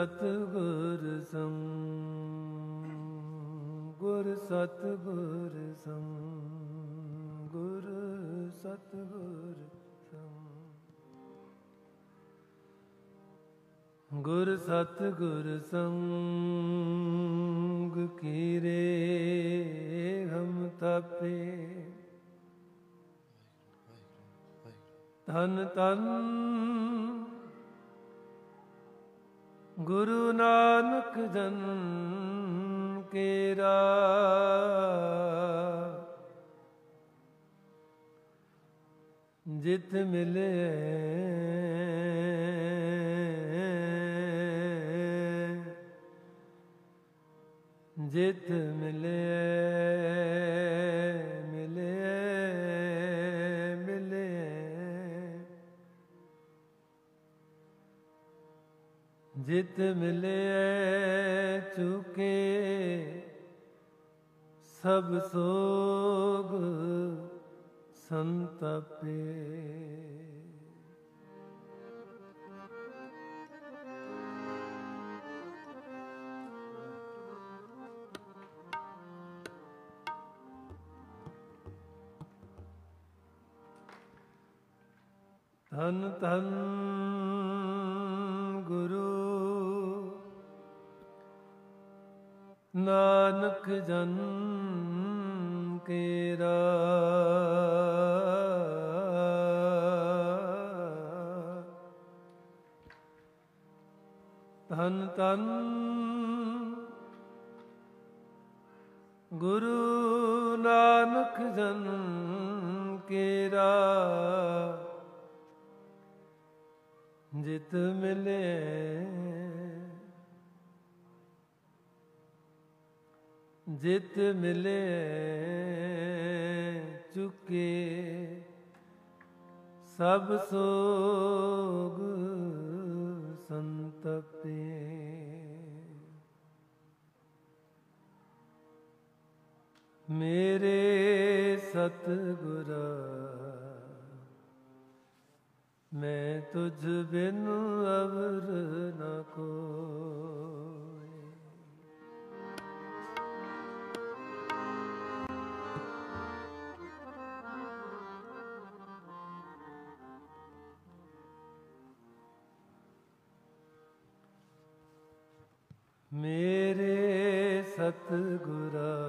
ਗੁਰ ਸਤ ਗੁਰ ਸੰਗ ਗੁਰ ਸਤ ਗੁਰ ਸੰਗ ਗੁਰ ਸਤ ਗੁਰ ਸੰਗ। ਗੁਰ ਸਤ ਗੁਰ ਸੰਗ ਕੀਰੇ ਹਮ ਤਪੇ। ਧਨ ਤਨ ਗੁਰੂ ਨਾਨਕ ਜਨ ਕੇਰਾ। ਜਿਤ ਮਿਲੇ ਜਿਤ ਮਿਲੇ ਜਿਤ ਮਿਲੇ ਚੁਕੇ ਸਭ ਸੋਗ ਸੰਤਪੇ। ਧਨ ਧਨ ਨਾਨਕ ਜਨ ਕੇਰਾ। ਧਨ ਧਨ ਗੁਰੂ ਨਾਨਕ ਜਨ ਕੇਰਾ। ਜਿਤ ਮਿਲੇ ਜਿਤ ਮਿਲੇ ਚੁਕੇ। ਸਭ ਸੋਗ ਸੰਤਪੇ ਮੇਰੇ ਸਤਿਗੁਰਾ ਮੈਂ ਤੁਝ ਬਿਨ ਅਵਰ ਨ ਕੋਈ ਮੇਰੇ ਸਤਿਗੁਰਾ।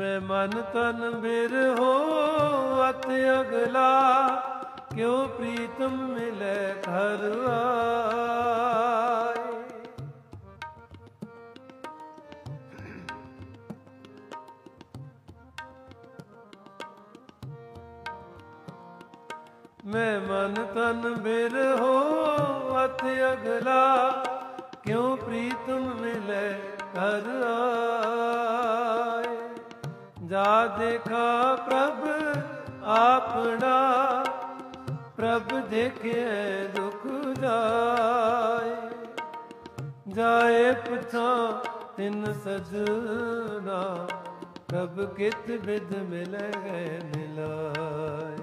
ਮੈਂ ਮਨ ਤਨ ਬਿਰ ਹੋ ਅਤ ਅਗਲਾ, ਕਿਉ ਪ੍ਰੀਤਮ ਮਿਲੇ ਘਰ ਆਏ? ਮੈਂ ਮਨ ਤਨ ਬਿਰ ਹੋ ਅਤ ਅਗਲਾ, ਕਿਉ ਪ੍ਰੀਤਮ ਮਿਲੇ ਘਰ ਆਏ? ਜਾ ਦੇਖਾ ਪ੍ਰਭ ਆਪਣਾ, ਪ੍ਰਭ ਦੇਖੇ ਦੁਖ ਜਾਏ। ਜਾਏ ਪੁੱਛਾਂ ਤਿੰਨ ਸਜਣਾ, ਪ੍ਰਭ ਕਿਤ ਵਿਦ ਮਿਲ ਗਏ ਮਿਲਾਏ।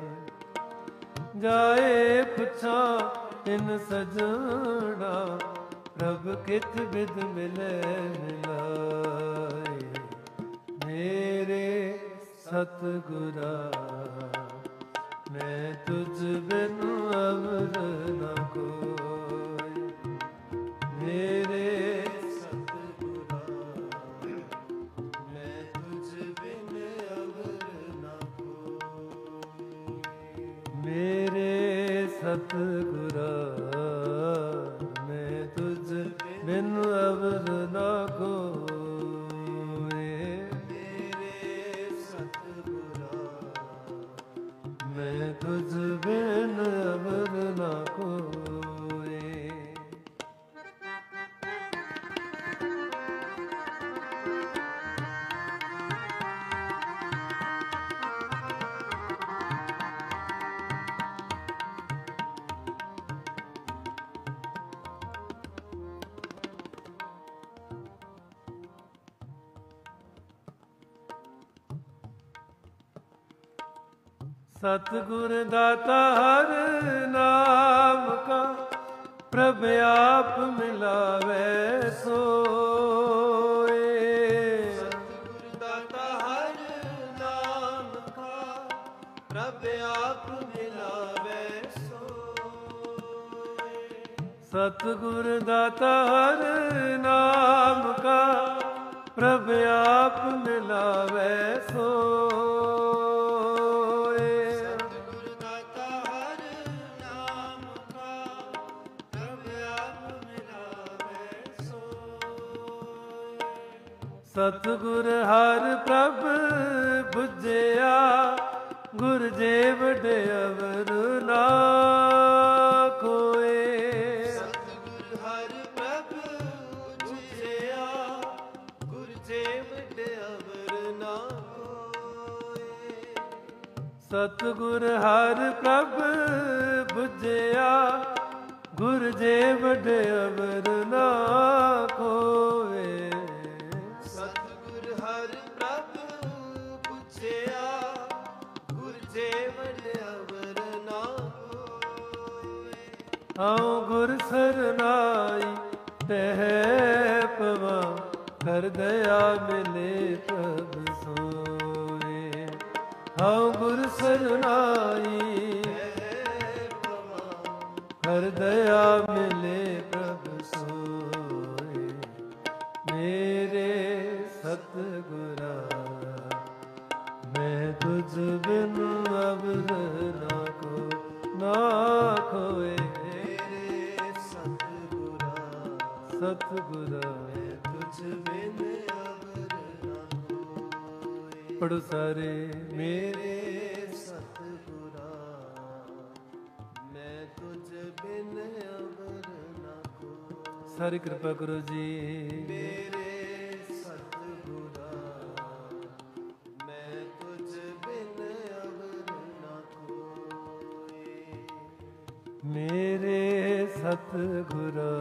ਜਾਏ ਪੁੱਛਾਂ ਤਿੰਨ ਸਜਣਾ, ਪ੍ਰਭ ਕਿਤ ਵਿਦ ਮਿਲ ਮਿਲਾਏ। ਸਤਿਗੁਰਾ ਮੈਂ ਤੁਝ ਬਿਨ ਅਵਰ ਨ ਕੋਈ। ਮੇਰੇ ਸਤਿਗੁਰ ਦਾਤਾ ਹਰ ਨਾਮ ਕਾ ਪ੍ਰਭ ਆਪ ਮਿਲਾਵੇ ਸੋਏ। ਸਤਿਗੁਰ ਦਾਤਾ ਹਰ ਨਾਮ ਕਾ ਪ੍ਰਭ ਆਪ ਮਿਲਾਵੇ ਸੋਏ। ਸਤਿਗੁਰ ਦਾਤਾ ਹਰ ਨਾਮ ਕਾ ਪ੍ਰਭ ਆਪ ਮਿਲਾਵੇ ਸੋਏ। ਸਤਿਗੁਰ ਹਰ ਪ੍ਰਭ ਬੁਝਿਆ ਗੁਰ ਜੇ ਵਡੇ ਅਵਰ ਨਾ ਕੋਏ ਸਤਿਗੁਰ ਹਰ ਪ੍ਰਭ ਉਜਿਆ ਗੁਰ ਜੇਵ ਅਵਰ ਨਾ ਕੋਏ ਸਤਿਗੁਰ ਹਰ ਪ੍ਰਭ ਬੁਝਿਆ ਗੁਰ ਜੇ ਵਡੇ ਅਵਰ ਨਾ ਕੋਏ ਆਉ ਗੁਰ ਸਰਨਾਈ ਤਹਿ ਪਵਾ ਕਰ ਦਇਆ ਮਿਲੇ ਪ੍ਰਭ ਸੋਏ। ਆਉ ਗੁਰ ਸਰਨਾਈ ਹਰ ਦਇਆ ਮਿਲੇ ਕਰੋ ਜੀ ਮੇਰੇ ਸਤਿਗੁਰਾ ਮੈਂ ਤੁਝ ਬਿਨ ਅਵਰ ਨਾ ਕੋਈ। ਮੇਰੇ ਸਤਿਗੁਰਾ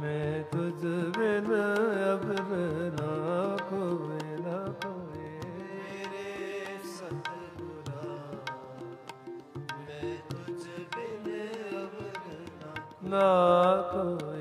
ਮੈਂ ਤੁਝ ਬਿਨ ਅਬਰ ਨਾ ਕੋਏ ਨਾ ਕੋਏ ਮੇਰੇ ਸਤਿਗੁਰਾ ਮੈਂ ਤੁਝ ਬਿਨ ਨਾ ਕੋਏ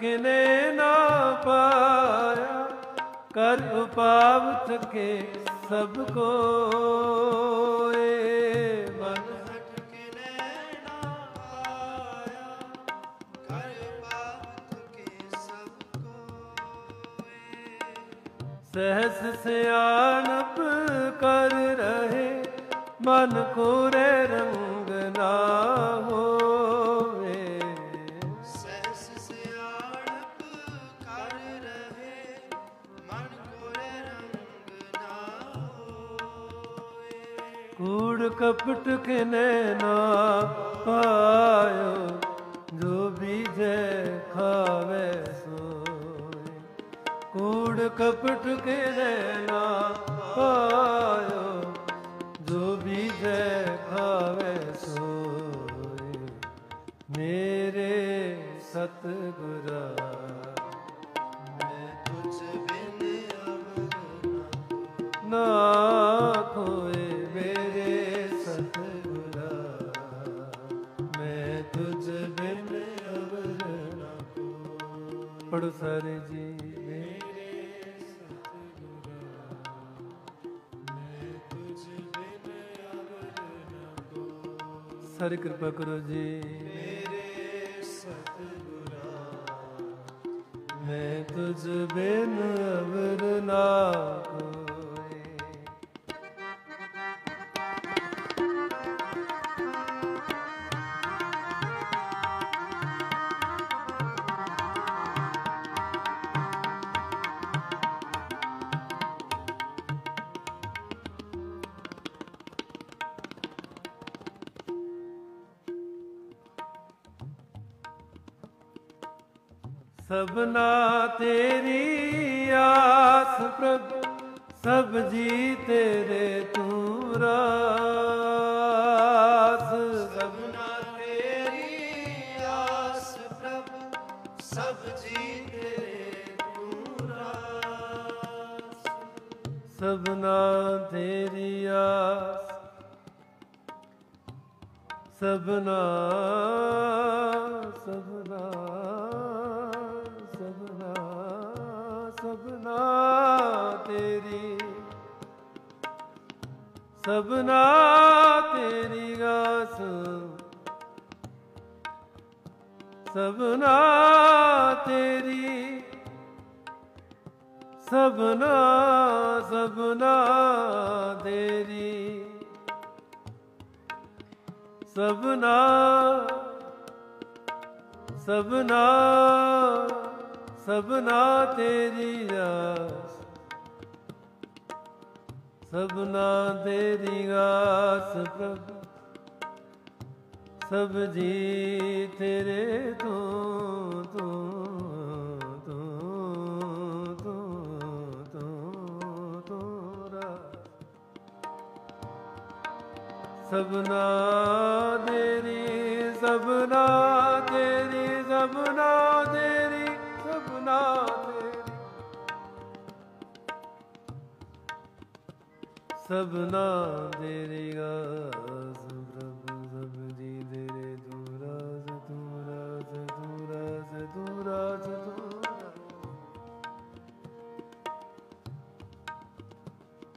ਕਿਨੇ ਨਾ ਪਾਇਆ? ਕਰ ਉਪਾਵ ਥਕੇ ਸਭ ਕੋਏ ਮਨ। ਹਟ ਕੇ ਨੈਣਾ ਆਇਆ ਕਰ ਬਾਤ ਕੇ ਸਭ ਕੋਏ ਸਹਸ ਸਿਆਣਪ ਕਰ ਰਹੇ, ਮਨ ਕੋਰੇ ਰੰਗ ਕਪਟ ਕਿਨੇ ਨਾ ਪਾਇਓ ਜੋ ਬੀਜੇ ਖਾਵੇ ਸੋਏ ਕੂੜ ਕਪਟ ਕਿਨੇ ਨਾ ਪਾਇਓ ਸਾਰੇ ਕਿਰਪਾ ਕਰੋ ਜੀ। ਮੇਰੇ ਸਤਿਗੁਰਾ ਮੈਂ ਤੁਝ ਬਿਨ ਅਵਰ ਨਾ ਕੋਏ ਸਭਨਾ ਤੇਰੀ ਆਸ ਪ੍ਰਭ ਸਭ ਜੀ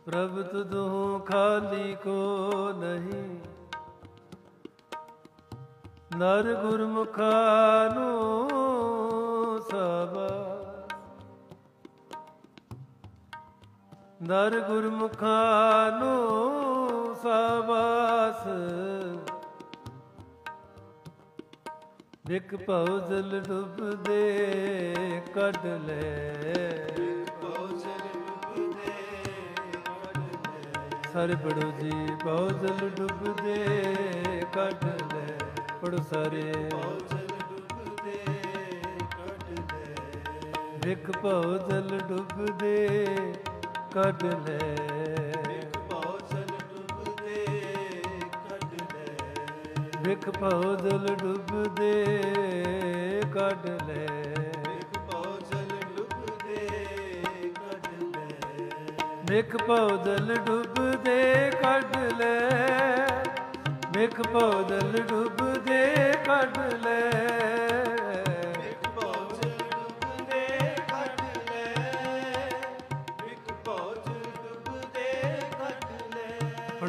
ਪ੍ਰਭ ਤੁਧੋਂ ਖਾਲੀ ਕੋ ਨਹੀਂ ਨਰ ਗੁਰਮੁਖਾਂ ਸਭਾ ਨਰ ਗੁਰਮੁਖਾ ਨੂੰ ਸਵਾਸ। ਵਿਕ ਭਉ ਜਲ ਡੁੱਬਦੇ ਕੱਢ ਲੈ। ਸਾਰੇ ਪੜੋ ਜੀ ਭਉ ਜਲ ਡੁੱਬਦੇ ਕੱਢ ਲੈ। ਪੜੋ ਸਾਰੇ। ਵਿਕ ਭਉ ਜਲ ਡੁੱਬਦੇ ਕੱਢ ਲੈ। ਵਿਖ ਭਉ ਜਲ ਡੁੱਬਦੇ ਕੱਢ ਲੈ। ਵਿਖ ਭਉ ਜਲ ਡੁੱਬਦੇ ਕੱਢ ਲੈ। ਵਿਖ ਭਉ ਜਲ ਡੁੱਬਦੇ ਕੱਢ ਲੈ। ਫੜ ਸਾਰੇ ਵਿਖ ਭਉ ਜਲ ਫੜ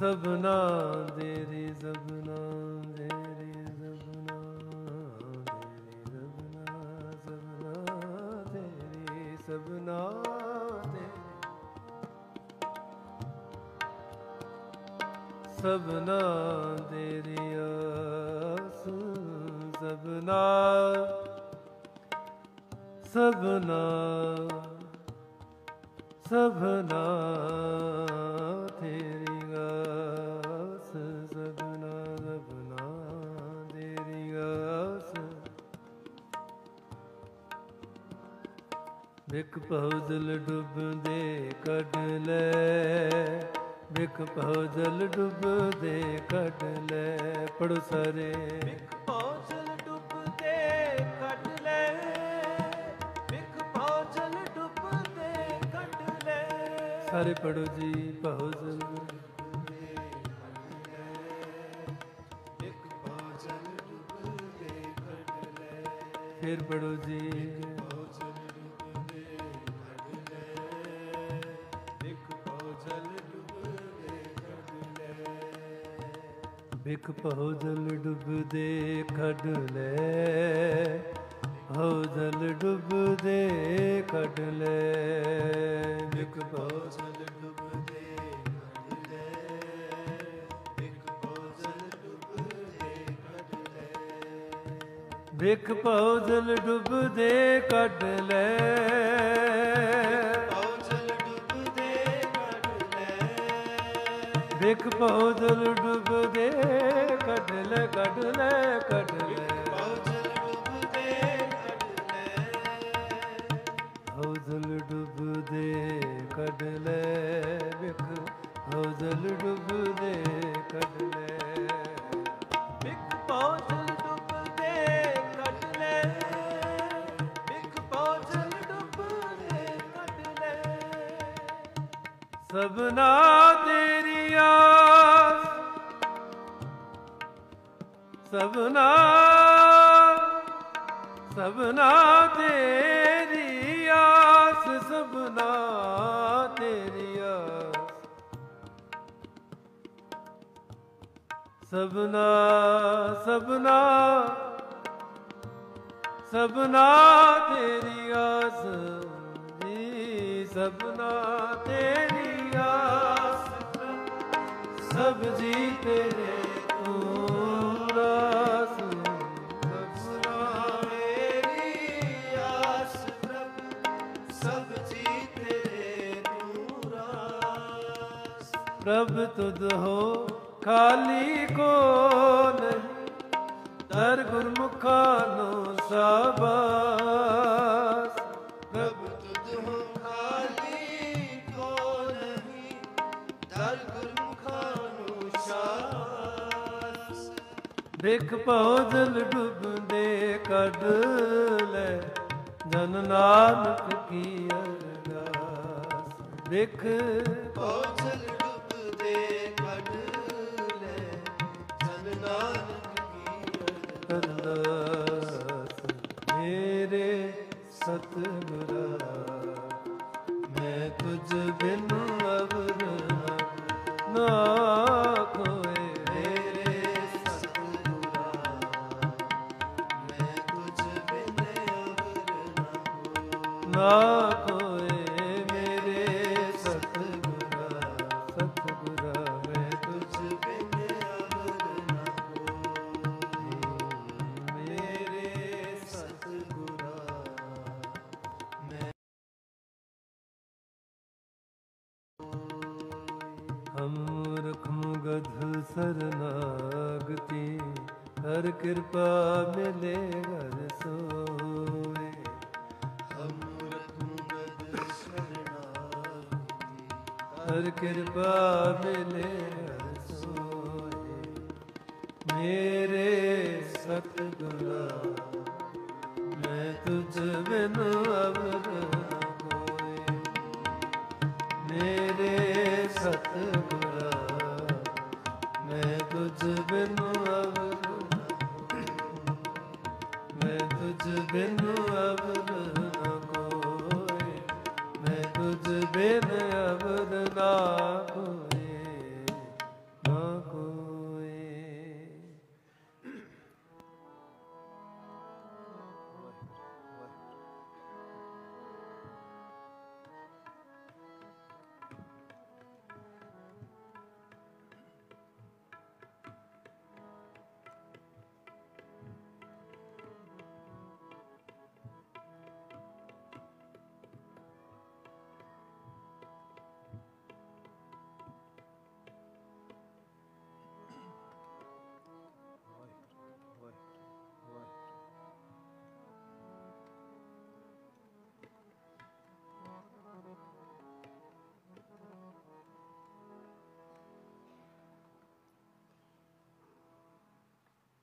ਸਭਨਾ ਦੇਰੀ ਸਭਨਾ ਦੇਰੀ ਸਭਨਾ ਦੇਰੀ ਸਭਨਾ ਸਭਨਾ ਦੇਰੀ ਸਭਨਾ ਸਭਨਾ ਦੇਰੀ ਆਸ, ਸਭਨਾ ਸਭਨਾ ਸਭਨਾ। ਵਿਕ ਪਉਦਲ ਡੁੱਬਦੇ ਕੱਢ ਲੈ। ਵਿਕ ਪਉਦਲ ਡੁੱਬਦੇ ਕੱਢ ਲੈ ਪੜੋ ਸਾਰੇ ਸਾਰੇ ਪੜੋ ਜੀ ਪਉਦਲ ਫਿਰ ਪੜੋ ਜੀ ਬਿਕ ਪਹੁ ਜਲ ਡੁੱਬਦੇ ਕੱਢ ਲੈ। ਹੋ ਜਲ ਡੁੱਬਦੇ ਕੱਢ ਲੈ ਬਿਕ ਪਹੁ ਜਲ ਡੁੱਬਦੇ ਕੱਢ ਲੈ। ਬਿਕ ਪਹੁ ਜਲ ਡੁੱਬਦੇ ਕੱਢ ਲੈ। ਬਿਕ ਪਹੁ ਜਲ ਡੁੱਬਦੇ ਕੱਢ ਲੈ। ਵਿਖ ਪੌਦਲ ਡੁੱਬਦੇ ਕੱਢ ਲੈ ਕੱਢ ਲੈ ਕੱਢ ਤੇਰੀ ਸਭਨਾ ਸਭਨਾ ਸਭਨਾ ਤੇਰੀ ਆਸ ਜੀ ਸਭਨਾ ਤੇਰੀ ਆਸ। ਸਭ ਜੀ ਤੇਰੇ ਪ੍ਰਭ ਤੁਧ ਹੋ ਖਾਲੀ ਕੋ ਨਹੀਂ ਦਰ ਗੁਰਮੁਖਾਂ ਨੂੰ ਸਾਬਾਸ। ਪ੍ਰਭ ਤੁਧ ਹੋ ਖਾਲੀ ਕੋ ਨਹੀਂ ਕਰ ਗੁਰਮੁਖਾਂ ਨੂੰ ਸ਼ਾਸ ਦੇਖ ਭਉ ਜਲ ਡੁੱਬਦੇ ਕੱਢ ਲੈ ਜਨ ਨਾਨਕ ਕੀ ਅਰਦਾਸ। ਦੇਖ ਡੁੱਬਦੇ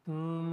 ਤੂੰ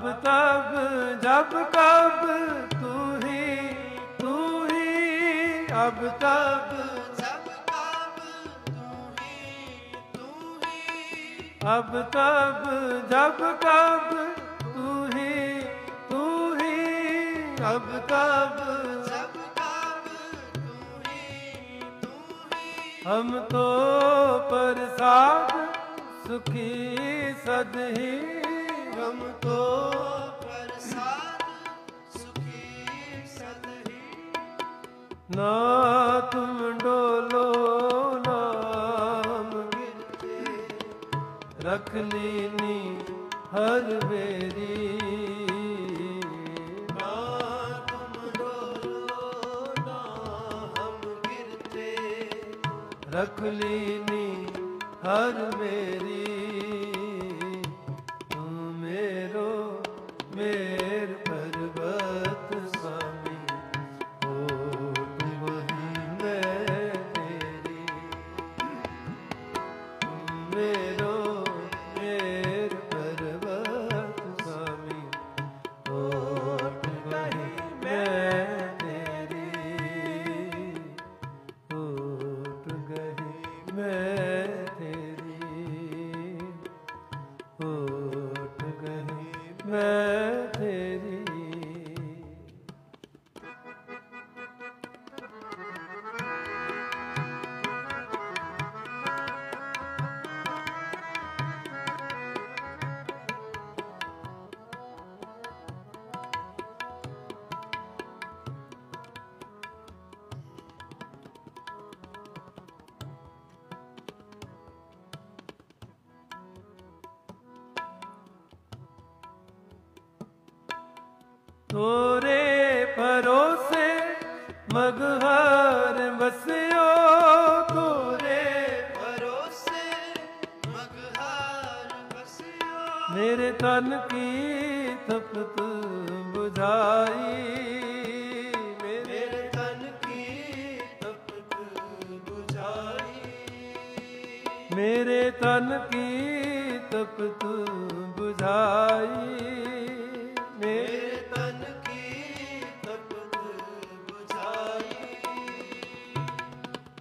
ਅਬ ਤਬ ਜਬ ਕਬ ਤੂੰ ਹੀ ਤੂੰ ਹੀ ਅਬ ਤਬ। ਜਬ ਕਬ ਤੂੰ ਹੀ ਤੂੰ ਹੀ ਅਬ ਤਬ ਜਬ ਕਬ ਤੂੰ ਹੀ ਤੂੰ ਹੀ ਅਬ ਤਬ। ਜਬ ਕਬ ਤੂੰ ਹੀ ਤੂੰ ਹੀ ਹਮ ਤੋ ਪ੍ਰਸਾਦ ਸੁਖੀ ਸਦਹੀ। ਹੁਕਮ ਕੋ ਸੁਖੀ ਸਦਹੀ ਨਾ ਤੁਮ ਨਾਮ ਗਿਰਤੇ ਰਖ ਲੀਨੀ ਹਰ ਵੇਰੀ ਰਖ ਲੀਨੀ ਹਰ ਮੇਰੀ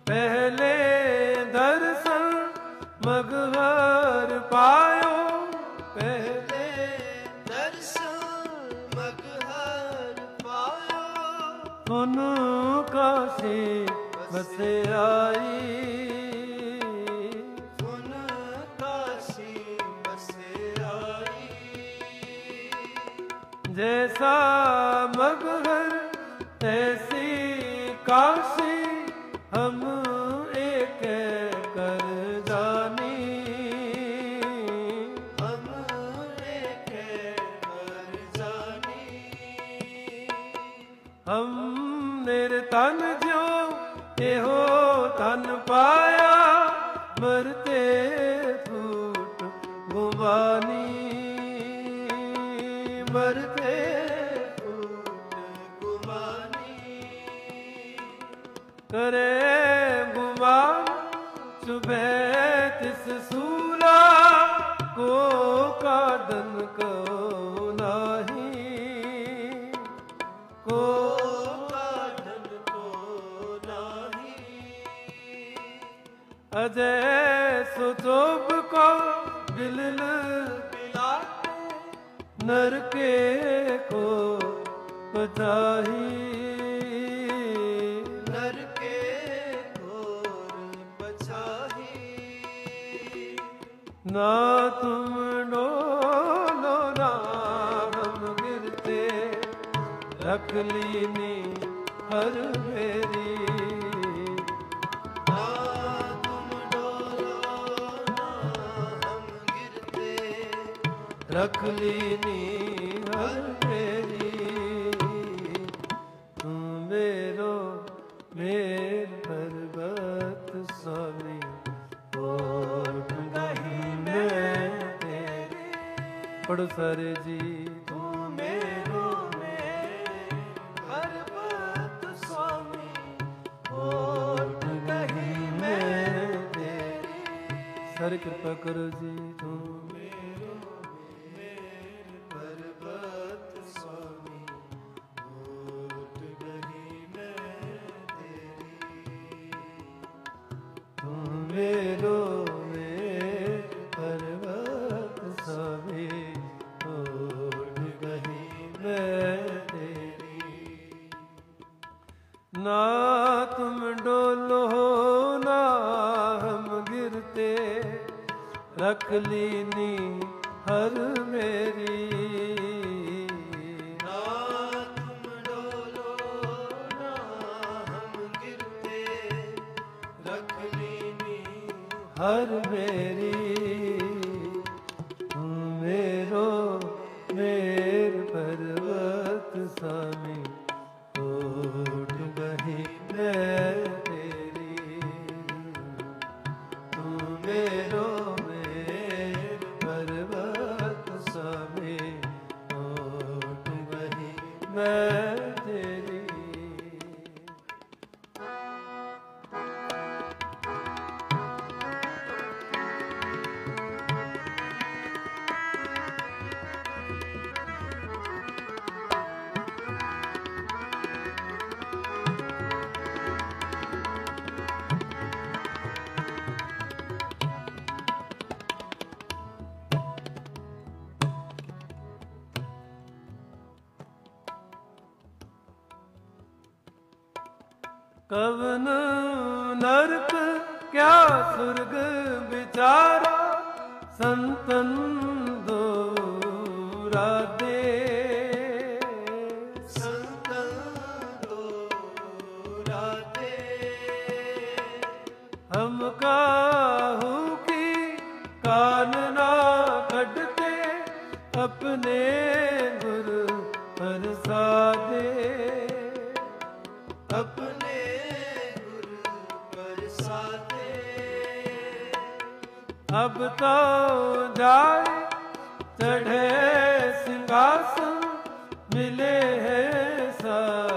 ਪਹਿਲੇ ਦਰਸ਼ਨ ਮਗਹਰ ਪਾਇਓ। ਪਹਿਲੇ ਦਰਸ਼ਨ ਮਗਹਰ ਪਾਇਓ। ਤੁਨ ਕਾਸੇ ਵਸਿਆਈ ਕੇ ਕੋ ਬਧਾਈ ਨਾ ਤੁਮ ਡੋਲੋ ਨਾਮ ਗਿਰਤੇ ਰਖ ਲੀਨੀ ਹਰ ਮੇਰੀ। ਨਾ ਤੁਮ ਡੋਲੋ ਨਾਮ ਗਿਰਤੇ ਰਖ ਲੀਨੀ ਸਰ ਜੀ ਤੂੰ ਮੇਰੋ ਮੇ ਗਰਬਤ ਸੁਆਮੀ ਹੋਟ ਕਹੀ ਮੈਂ ਤੇਰੀ। ਸਰ ਕਿਰਪਾ ਕਰੋ ਜੀ, ਤੂੰ ਪ੍ਰਸਾਦੇ ਆਪਣੇ ਗੁਰ ਪ੍ਰਸਾਦੇ। ਅਬ ਤੋ ਜਾਏ ਚੜ੍ਹੇ ਸਿੰਘਾਸਨ ਮਿਲੇ ਹੈ ਸਾ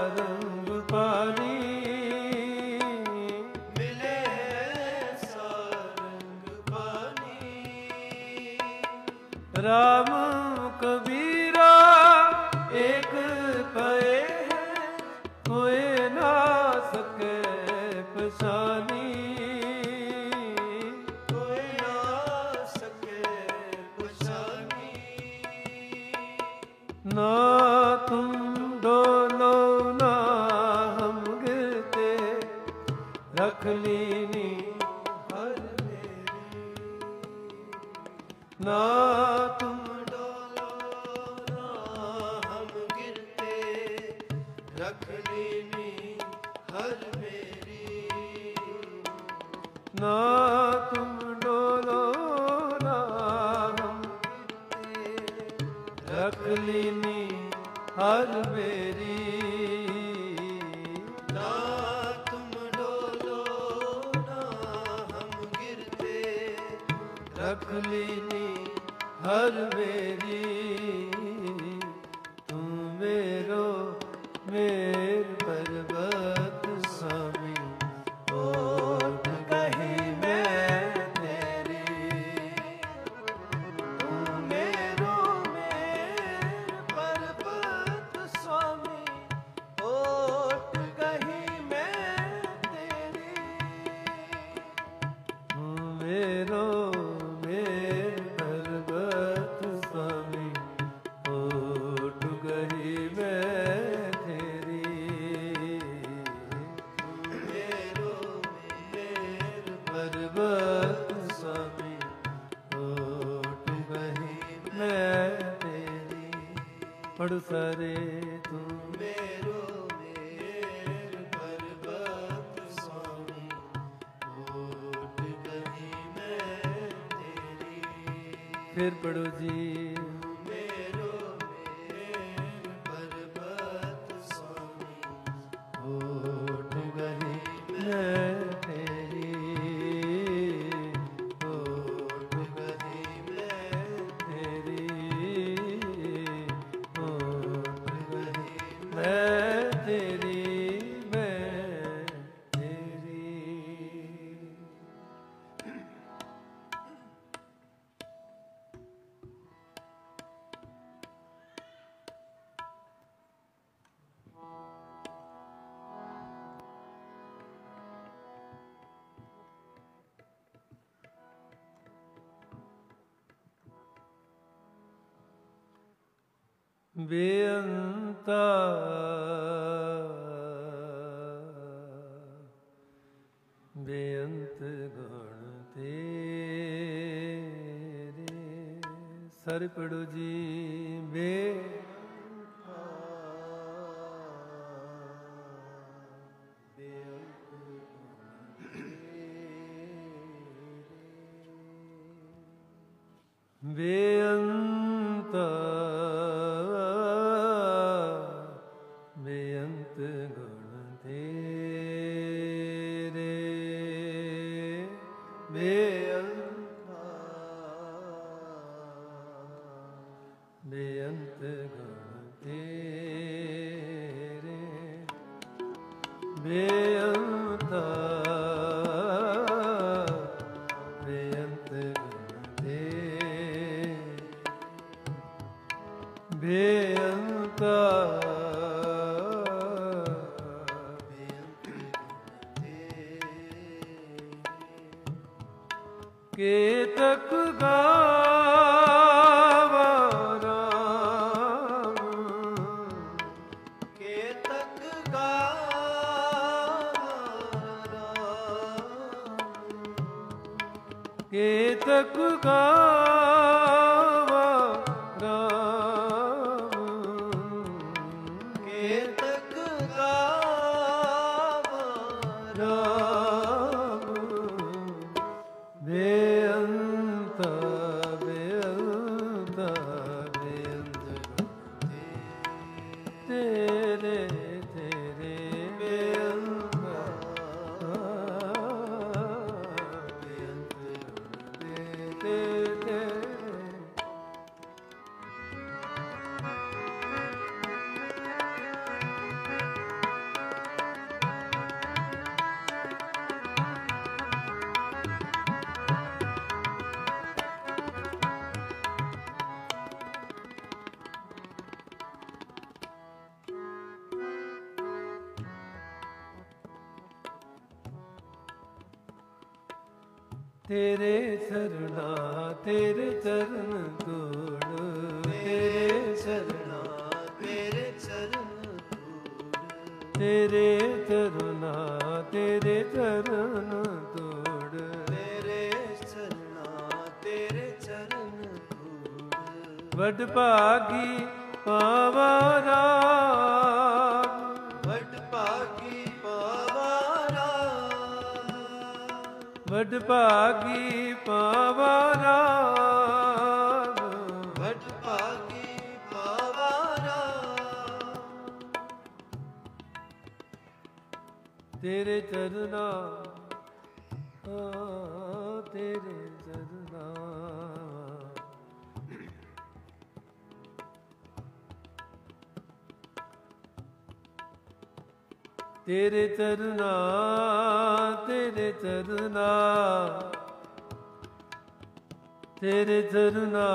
पड़सरे तू मेरो मेर पर्वत स्वामी ओट गई मैं तेरी फिर पड़ो जी ਤੱਕ ਗਾ ਤੇਰੇ ਚਰਨਾ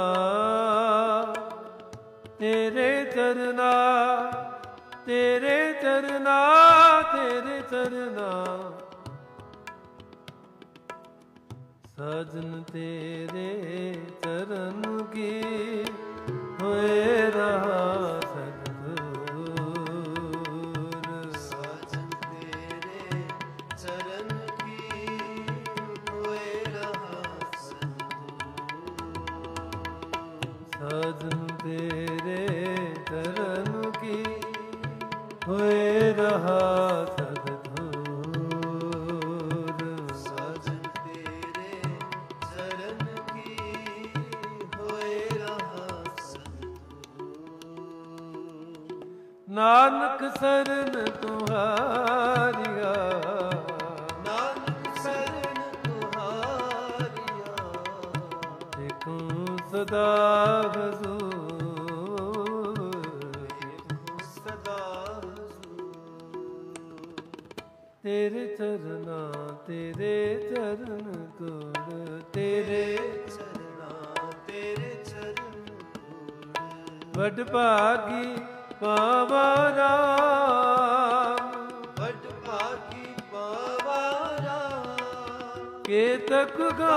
ਤੇਰੇ ਚਰਨਾ ਤੇਰੇ ਚਰਨਾ ਤੇਰੇ ਚਰਨਾ ਸਜਨ ਤੇਰੇ ਚਰਨ ਕੀ ਹੋਏ ਰਹਾ ਸਰਨ ਤੁਹਾਰੀਆ। ਨਾਨਕ ਸਰਨ ਤੁਹਾਰੀਆ ਦੇਖੂ ਸਦਾ ਹਜ਼ੂਰ। ਦੇਖੂ ਸਦਾ ਹਜ਼ੂਰ ਤੇਰੇ ਚਰਨਾ ਤੇਰੇ ਚਰਨ ਕੋਲ। ਤੇਰੇ ਚਰਨਾ ਤੇਰੇ ਚਰਨ ਕੋਲ। ਵਡ ਭਾਗੀ ਪਾਵਾਰਾ ਵਡ ਭਾਗੀ ਪਾਵਾਰਾ ਕੇਤਕ ਗਾ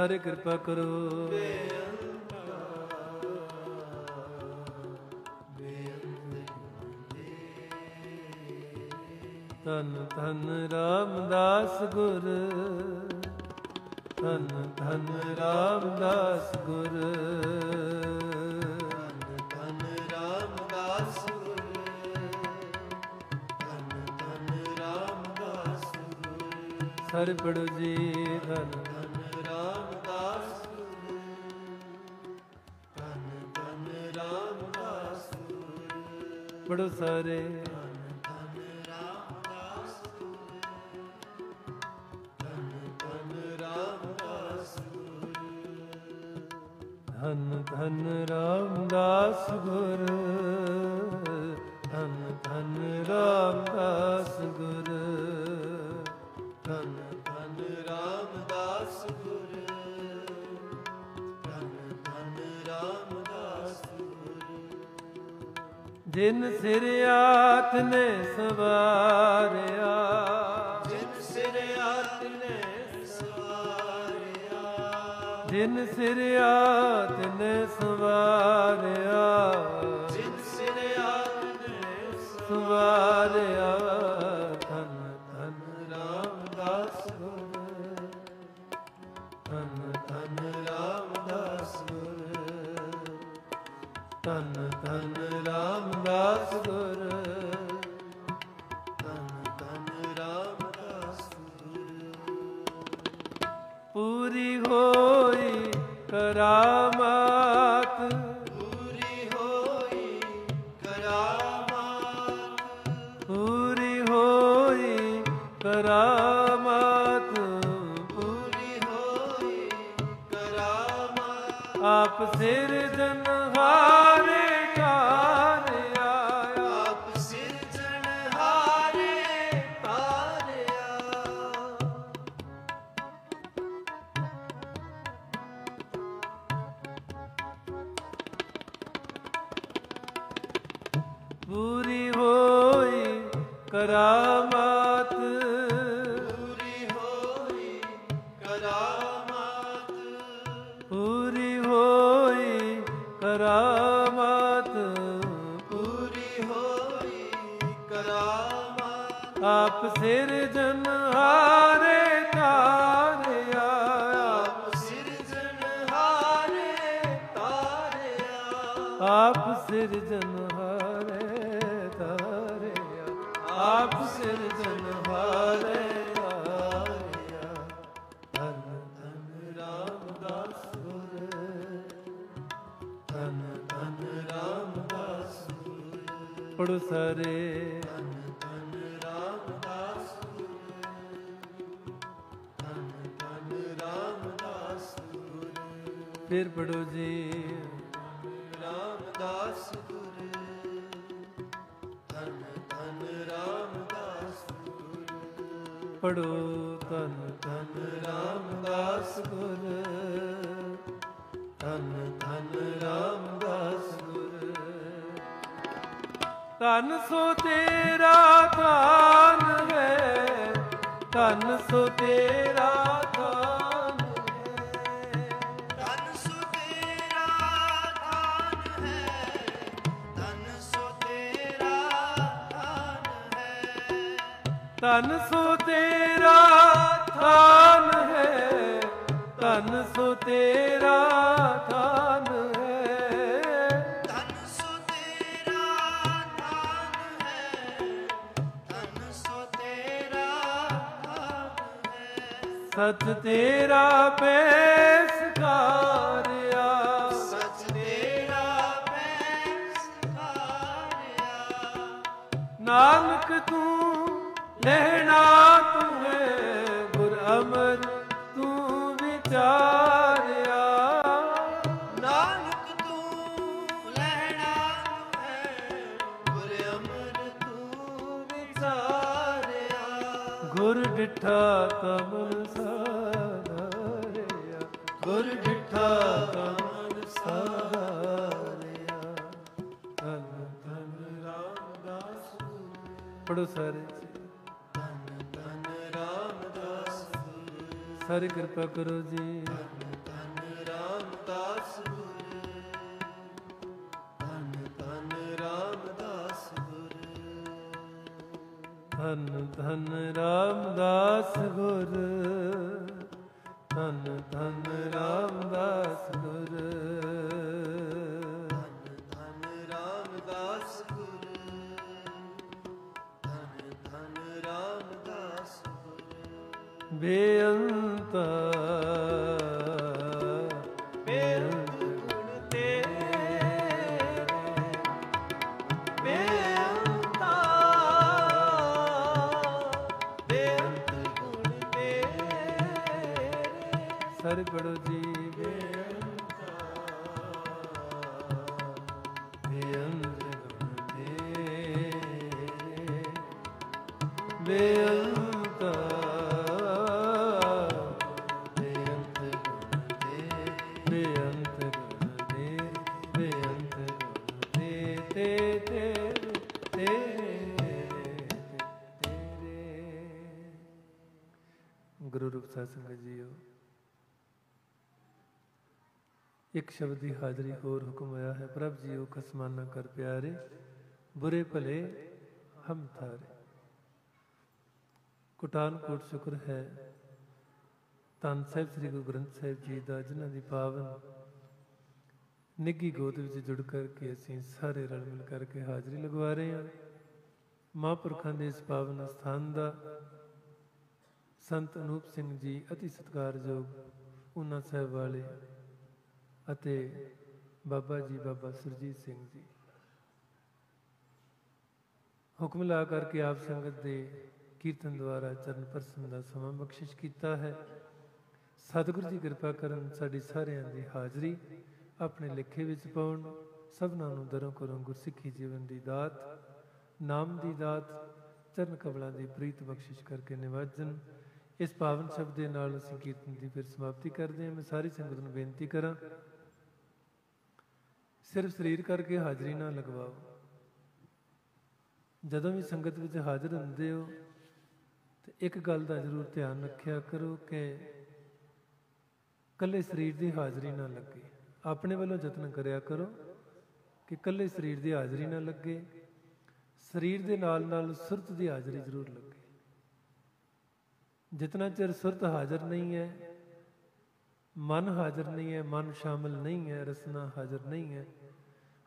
ਸਾਰੇ ਕਿਰਪਾ ਕਰੋ। ਤਨ ਧਨ ਰਾਮਦਾਸ ਗੁਰ। ਤਨ ਧਨ ਰਾਮਦਾਸ ਗੁਰ। ਸਰਬੜ ਜੀ ਧਨ सरे ਪੂਰੀ ਹੋਈ ਕਰਾਮਾਤ। ਪੂਰੀ ਹੋਈ ਕਰਾਮਾਤ। ਪੂਰੀ ਹੋਈ ਕਰਾਮਾਤ। ਪੂਰੀ ਹੋਈ ਕਰਾਮਾਤ। ਆਪ ਸਿਰਜਨ ਧਨ ਸੋ ਤੇਰਾ ਧਨ ਹੈ ਧਨ ਸੋ ਤੇਰਾ ਧਨ ਹੈ। ਧਨ ਸੋ ਤੇਰਾ ਧਨ ਹੈ ਧਨ ਸੋ ਤੇਰਾ ਧਨ ਹੈ। ਸਤ ਤੇਰਾ ਪੈਸ ਕਾਰਿਆ। ਸਚ ਤੇਰਾ ਪੈਸ ਕਾਰਿਆ। ਨਾਨਕ ਤੂੰ ਲੈਣਾ ਤੂੰ ਹੈ ਗੁਰ ਅਮਰ ਤੂੰ ਵਿਚਾਰਿਆ। ਨਾਨਕ ਤੂੰ ਲੈਣਾ ਹੈ ਗੁਰ ਅਮਰ ਤੂੰ ਵਿਚਾਰਿਆ। ਗੁਰ ਡਿਠਾ ਕਮਲ ਸਾਰਿਆ। ਗੁਰ ਡਿਠਾ ਕਮਲ ਸਾਰਿਆ। ਧੰਨ ਧੰਨ ਰਾਮਦਾਸ ਪੜੋ ਸਾਰੇ। ਸਾਰੇ ਕਿਰਪਾ ਕਰੋ ਜੀ। ਧੰਨ ਰਾਮਦਾਸ ਗੁਰ ਧੰਨ ਧੰਨ ਰਾਮਦਾਸ ਗੁਰ। ਧੰਨ ਧੰਨ ਗੁਰੂ ਰੂਪ ਸਾਧ ਸੰਗਤ ਜੀਓ। ਇੱਕ ਸ਼ਬਦ ਦੀ ਹਾਜ਼ਰੀ ਹੋਰ ਹੁਕਮ ਆਇਆ ਹੈ, ਪ੍ਰਭ ਜੀਓ ਖਸਮਾਨਾ ਕਰ ਪਿਆਰੇ, ਬੁਰੇ ਭਲੇ ਹਮ ਥਾਰੇ ਕੁਟਾਨ ਕੋਟ ਸ਼ੁਕਰ ਹੈ ਤਨ ਸਾਹਿਬ ਸ੍ਰੀ ਗੁਰੂ ਗ੍ਰੰਥ ਸਾਹਿਬ ਜੀ ਦਾ, ਜਿਨ੍ਹਾਂ ਦੀ ਪਾਵਨ ਨਿੱਗੀ ਗੋਦ ਵਿੱਚ ਜੁੜ ਕਰਕੇ ਅਸੀਂ ਸਾਰੇ ਰਲ ਮਿਲ ਕਰਕੇ ਹਾਜ਼ਰੀ ਲਗਵਾ ਰਹੇ ਹਾਂ। ਮਹਾਂਪੁਰਖਾਂ ਦੇ ਇਸ ਪਾਵਨ ਸਥਾਨ ਦਾ ਸੰਤ ਅਨੂਪ ਸਿੰਘ ਜੀ ਅਤੀ ਸਤਿਕਾਰਯੋਗ ਉਹਨਾਂ ਸਾਹਿਬ ਵਾਲੇ ਅਤੇ ਬਾਬਾ ਜੀ ਬਾਬਾ ਸੁਰਜੀਤ ਸਿੰਘ ਜੀ। ਹੁਕਮ ਲਾ ਕਰਕੇ ਆਪ ਸੰਗਤ ਦੇ ਕੀਰਤਨ ਦੁਆਰਾ ਚਰਨ ਪਰਸਨ ਦਾ ਸਮਾਂ ਬਖਸ਼ਿਸ਼ ਕੀਤਾ ਹੈ। ਸਤਿਗੁਰੂ ਜੀ ਕਿਰਪਾ ਕਰਨ ਸਾਡੀ ਸਾਰਿਆਂ ਦੀ ਹਾਜ਼ਰੀ ਆਪਣੇ ਲਿਖੇ ਵਿੱਚ ਪਾਉਣ, ਸਭਨਾਂ ਨੂੰ ਦਰੋਂ ਕਰੋ ਗੁਰਸਿੱਖੀ ਜੀਵਨ ਦੀ ਦਾਤ, ਨਾਮ ਦੀ ਦਾਤ, ਚਰਨ ਕਬਲਾਂ ਦੀ ਪ੍ਰੀਤ ਬਖਸ਼ਿਸ਼ ਕਰਕੇ ਨਿਵਾਜਨ ਇਸ ਪਾਵਨ ਸ਼ਬਦ ਦੇ ਨਾਲ ਅਸੀਂ ਕੀਰਤਨ ਦੀ ਫਿਰ ਸਮਾਪਤੀ ਕਰਦੇ ਹਾਂ। ਮੈਂ ਸਾਰੀ ਸੰਗਤ ਨੂੰ ਬੇਨਤੀ ਕਰਾਂ, ਸਿਰਫ ਸਰੀਰ ਕਰਕੇ ਹਾਜ਼ਰੀ ਨਾ ਲਗਵਾਓ। ਜਦੋਂ ਵੀ ਸੰਗਤ ਵਿੱਚ ਹਾਜ਼ਰ ਹੁੰਦੇ ਹੋ, ਤੇ ਇੱਕ ਗੱਲ ਦਾ ਜ਼ਰੂਰ ਧਿਆਨ ਰੱਖਿਆ ਕਰੋ ਕਿ ਕੱਲੇ ਸਰੀਰ ਦੀ ਹਾਜ਼ਰੀ ਨਾ ਲੱਗੇ। ਆਪਣੇ ਵੱਲੋਂ ਯਤਨ ਕਰਿਆ ਕਰੋ ਕਿ ਕੱਲੇ ਸਰੀਰ ਦੀ ਹਾਜ਼ਰੀ ਨਾ ਲੱਗੇ। ਸਰੀਰ ਦੇ ਨਾਲ ਨਾਲ ਸੁਰਤ ਦੀ ਹਾਜ਼ਰੀ ਜ਼ਰੂਰ ਲੱਗੇ। ਜਿਤਨਾ ਚਿਰ ਸੁਰਤ ਹਾਜ਼ਰ ਨਹੀਂ ਹੈ, ਮਨ ਹਾਜ਼ਰ ਨਹੀਂ ਹੈ, ਮਨ ਸ਼ਾਮਲ ਨਹੀਂ ਹੈ, ਰਸਨਾ ਹਾਜ਼ਰ ਨਹੀਂ ਹੈ,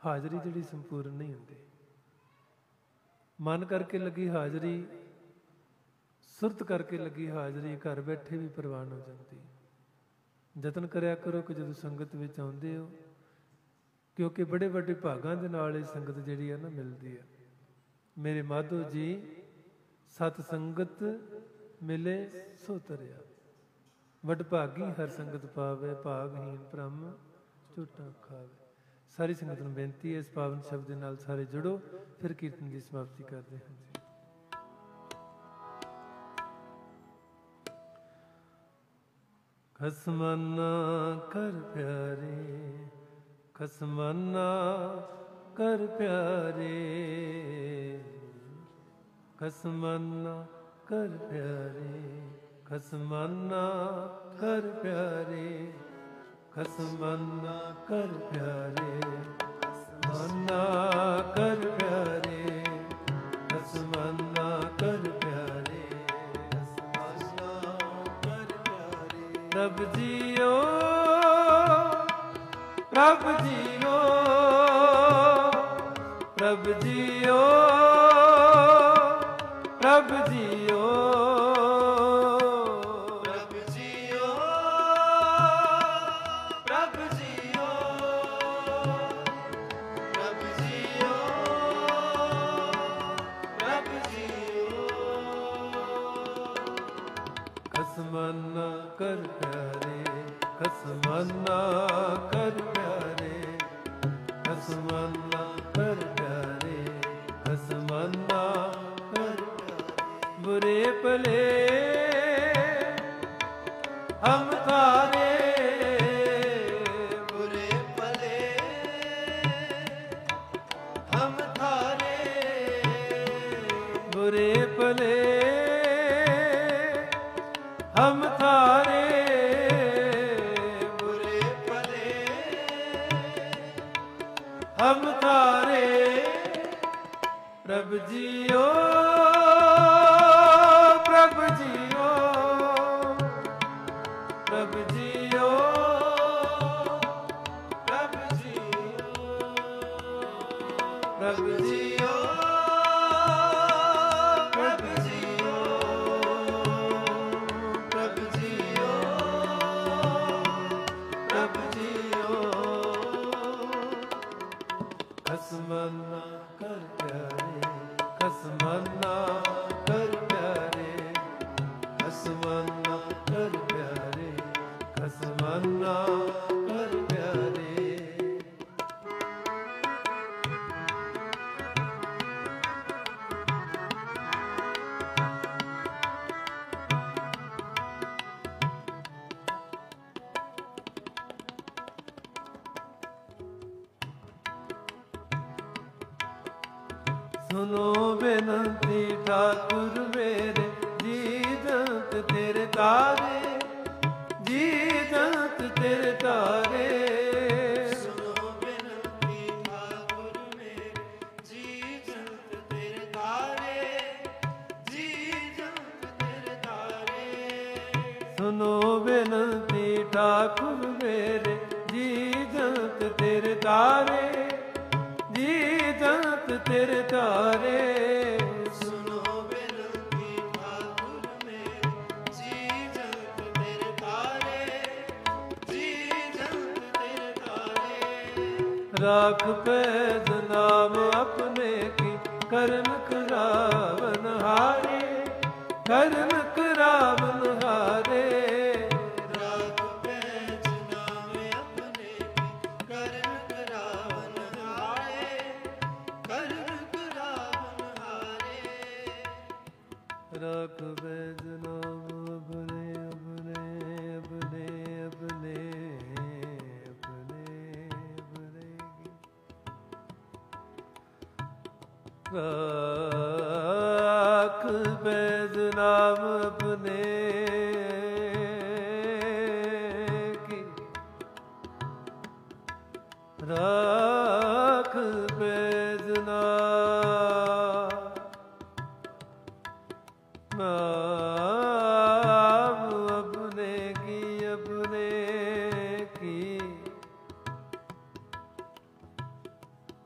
ਹਾਜ਼ਰੀ ਜਿਹੜੀ ਸੰਪੂਰਨ ਨਹੀਂ ਹੁੰਦੀ। ਮਨ ਕਰਕੇ ਲੱਗੀ ਹਾਜ਼ਰੀ, ਸੁਰਤ ਕਰਕੇ ਲੱਗੀ ਹਾਜ਼ਰੀ, ਘਰ ਬੈਠੇ ਵੀ ਪ੍ਰਵਾਨ ਹੋ ਜਾਂਦੀ। ਯਤਨ ਕਰਿਆ ਕਰੋ ਕਿ ਜਦੋਂ ਸੰਗਤ ਵਿੱਚ ਆਉਂਦੇ ਹੋ, ਕਿਉਂਕਿ ਬੜੇ ਵੱਡੇ ਭਾਗਾਂ ਦੇ ਨਾਲ ਇਹ ਸੰਗਤ ਜਿਹੜੀ ਹੈ ਨਾ ਮਿਲਦੀ ਹੈ ਮੇਰੇ ਮਾਧੋ ਜੀ, ਸਤ ਸੰਗਤ ਮਿਲੇ ਸੋ ਤਰਿਆ। ਵਡ ਭਾਗੀ ਹਰ ਸੰਗਤ ਪਾਵੇ ਭਾਗਹੀਨ ਬ੍ਰਹਮ ਝੂਠਾ ਖਾਵੇ। ਸਾਰੀ ਸੰਗਤ ਨੂੰ ਬੇਨਤੀ ਹੈ ਇਸ ਪਾਵਨ ਸ਼ਬਦ ਦੇ ਨਾਲ ਸਾਰੇ ਜੁੜੋ, ਫਿਰ ਕੀਰਤਨ ਦੀ ਸਮਾਪਤੀ ਕਰਦੇ ਹਾਂ ਜੀ। ਖਸਮਨਾ ਕਰ ਪਿਆਰੇ, ਖਸਮਾਨਾ ਕਰ ਪਿਆਰੇ। ਖਸਮਾਨਾ ਕਰ ਪਿਆਰੇ, ਖਸਮਾਨਾ ਕਰ ਪਿਆਰੇ, ਖਸਮਨਾ ਕਰ ਪਿਆਰੇ, ਖਸਮਨਾ ਕਰ ਪਿਆਰੇ, ਖਸਮਨਾ ਕਰ ਪਿਆਰੇ, ਖਸਮਾਨਾ ਕਰ ਪਿਆਰੇ। ਪ੍ਰਭ ਜੀਓ ਪ੍ਰਭ ਜੀਓ ਪ੍ਰਭ ਜੀਓ। ਰੱਬ ਜੀਓ। ਰੱਬ ਜੀਓ। ਜੀਓ। ਰੱਬ ਜੀਓ। ਰੱਬ ਜੀਓ। ਕਸਮਨਾ ਕਰ ਪਿਆਰੇ ਕਸਮਨਾ ਕਰ ਪਿਆਰੇ ਕਸਮਨਾ ਭਲੇ ਖਸਮ ਨਾ ਕਰ ਪਿਆਰੇ ਖਸਮ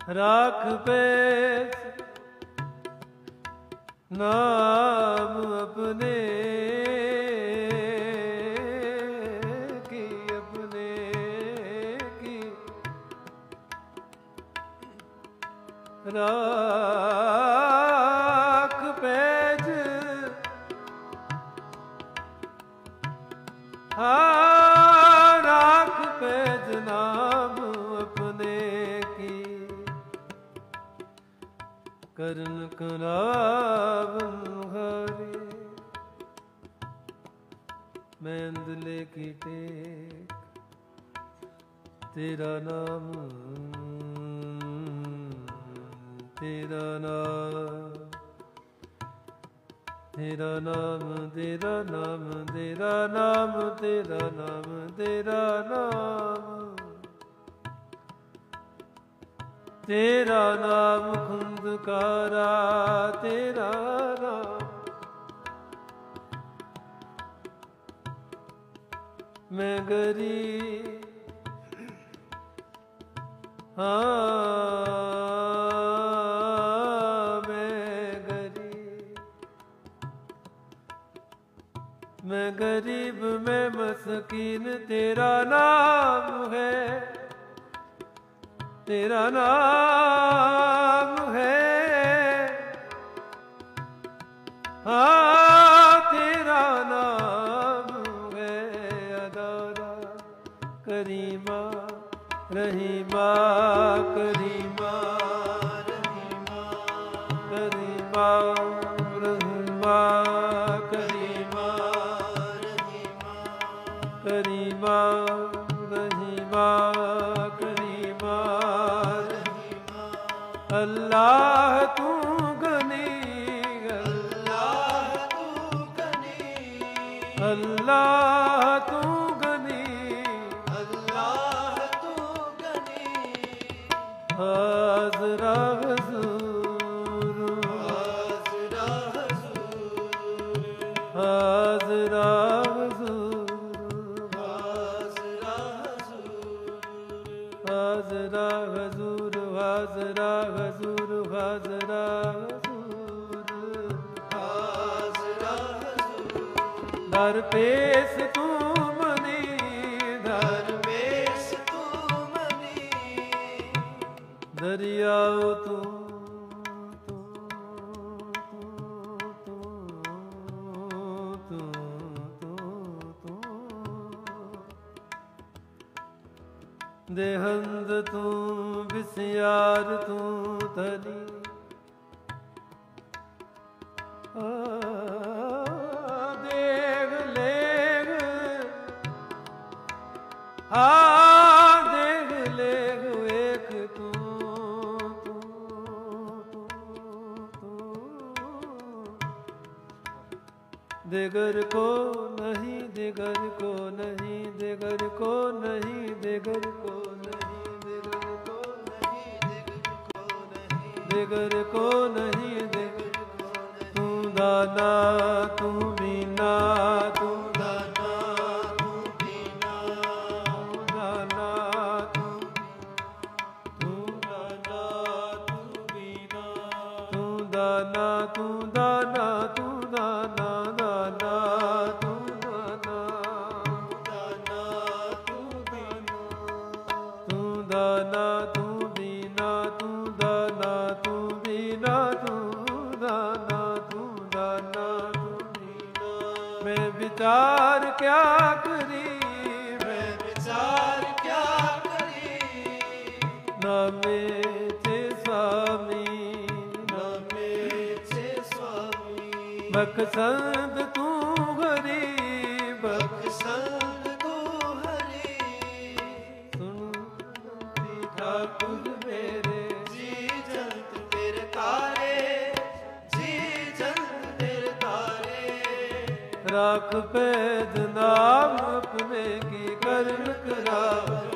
ਰਾਖ ਪੈਸ ਨਾਮ ਆਪਣੇ ਕੀ ਆਪਣੇ ਕੀ? ਰਾਖ ਕਰਨ ਕਰਾਵਨ ਹਰੀ ਮੈਂ ਅੰਦਲੇ ਕੀ ਟੇਕ ਤੇਰਾ ਨਾਮ ਤੇਰਾ ਨਾਮ ਤੇਰਾ ਨਾਮ ਤੇਰਾ ਨਾਮ ਤੇਰਾ ਨਾਮ ਤੇਰਾ ਨਾਮ ਤੇਰਾ ਨਾਮ। ਤੇਰਾ ਨਾਮ ਖੁੰਦਕਾਰਾ ਤੇਰਾ ਨਾਮ। ਮੈਂ ਗਰੀ ਹਾਂ, ਮੈਂ ਗਰੀ ਮੈਂ ਗਰੀਬ, ਮੈਂ ਮਸਕੀਨ, ਤੇਰਾ ਨਾਮ ਹੈ। ਤੇਰਾ ਨਾਮ ਹੈ। ਹਾਂ, ਤੇਰਾ ਨਾਮ ਹੈ ਅਦਾਰਾ। ਕਰੀਮਾ, ਰਹੀਮਾ ਕਰੀਮਾ ਰਹੀਮਾ ਕਰੀਮਾ ਰਹੀਮਾ ਕਰੀਮਾ ਰਹੀਮਾ, ਕਰੀਮਾ। ਅੱਲਾਹ ਤੂੰ ਗਨੀ ਅੱਲਾਹ ਤੂੰ ਗਨੀ ਅੱਲਾਹ ਤੂੰ ਗਨੀ ਅੱਲਾਹ ਤੂੰ ਗਨੀ ਹਾਜ਼ਰਾ ते ਰਾਖ ਪੈਦ ਨਾਮ ਆਪਣੇ ਕੀ ਕਰਨ ਕਰਾਵ